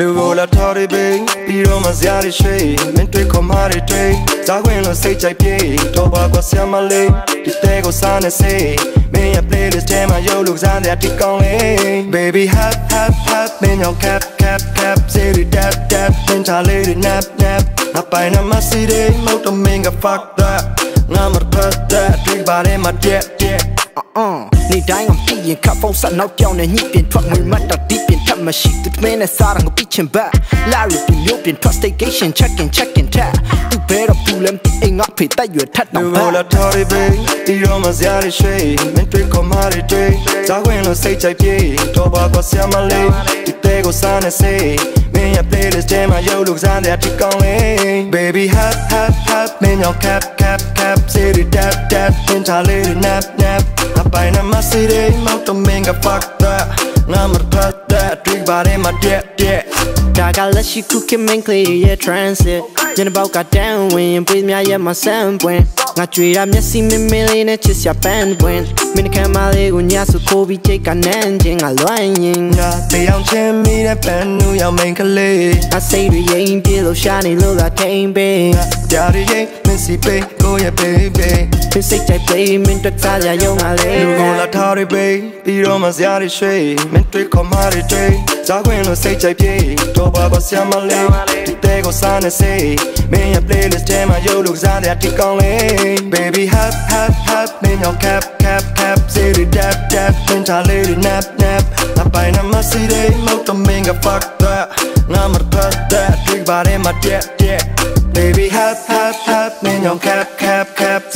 လူကိုလာထော်ရပေပြီးတော့မစရာတွေရွှေမင်းတွေ့ခေါ်မာတွေတွေ့ဇာခွင်လို့စိတ်ကြိုက်ပြေတော့ပါကွာဆရာမလေးဒီတဲ့ကိုစားနေစေမင်းရဲ့ playlist ထဲမှာရုပ်လို့စားတဲ့ဒီကောင်းလေး baby hap hap hap မင်းရော cap cap cap city tap tap မင်းချလေးတွေ nap nap ငါပိုင်နမစီတွေမဟုတ်တော့မင်းက fuck that ငါမပတ်တဲ့တွေ့ပါလေမတဲ့တဲ့ uh နေတိုင်းအောင်ပြရင်ခပ်ဖုံးဆက်နောက်ကြောင်နဲ့ညှိပြင်ထွက်ငွေမတ်တော့ဒီ ပြင်ထပ်မရှိသူမင်းနဲ့စားရငပြချင်ဘက်လာရီပြင်လို့ပြင် trust station check in check in tap သူဘဲတော့ပူလမ်အိမ်ငါဖေတိုက်ရွယ်ထက်တော့လူဘကိုက်လာထော်ရပေဒီတော့မစရာတွေရွှေမင်းတွေ့ခေါ်မာတွေတွေ့ဇာခွင်လို့စိတ်ကြိုက်ပြေတော့ပါကွာဆရာမလေးဒီတဲ့ကိုစားနေစေမင်းရဲ့ playlist ထဲမှာရုပ်လို့စားတဲ့ဒီကောင်းလေး baby hap hap hap မင်းရော cap cap cap city tap tap မင်းချလေးတွေ nap nap အပိုင်နမစီတွေမောက်တော့မင်းက fuck that ငါမ ပတ်တဲ့တွေ့ပါလေမတဲ့တဲ့ဒါကလက်ရှိခုခင်မင်းကလေးရဲ့ transit ဂျန်ဘောက်ကတန်ဝင်ပေးမြရဲ့မဆန်ပွင့်ငါကြွေရမျက်စိမင်းမင်းလေးနဲ့ချစ်စရာပန်းပွင့်မင်းကမလေးကိုညဆိုခိုးပြီးချိတ်ကနန်းချင်းငါလွိုင်းရင်ငါတရားချင်းမိတဲ့ပန်းနူရောက်မိန်ကလေးအစိတ်တွေရင်ပြေလို့ရှာနေလို့သာထိန်ပေးကြာရရင်မင်းစီပေးကိုရဲ့ baby ဖိစိတ်ချိုက်ပေးမင်းတက်စားရယုံငါလေလူကိုလာထားရပေပြီးတော့မစရာတွေရွှေမင်းတွေ့ခေါ်မာတွေတွေ့ ဇာခွင်လို့စိတ်ကြိုက်ပြေတော့ပါပါဆရာမလေးဒီတဲ့ကိုစားနေစေမင်းရဲ့ playlist ထဲမှာရုပ်လို့စားတဲ့ဒီကောင်းလေး baby hap hap hap မင်းရော cap cap cap city tap tap မင်းချလေးတွေ nap nap အပိုင်နမစီတွေမောက်တော့မင်းက fuck that ငါမပတ်တဲ့တွေ့ပါလေမတဲ့တဲ့ Baby hap hap hap မင်းရော cap cap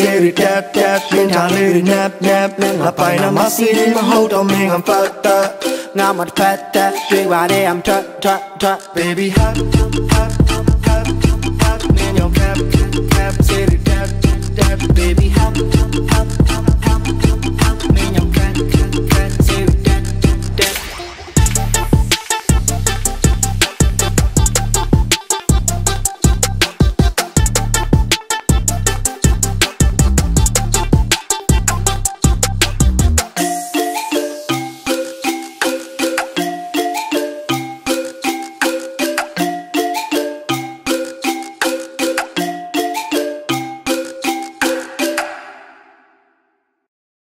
cap city tap tap မင်းချလေးတွေ nap nap အပိုင်နမစီတွေမဟုတ်တော့မင်းက fuck that ငါမဖတ်တဲ့တွေ့ပါတဲ့ I'm trap trap trap Baby hap hap hap hap hap မင်းရော cap cap city tap tap baby hap hap hap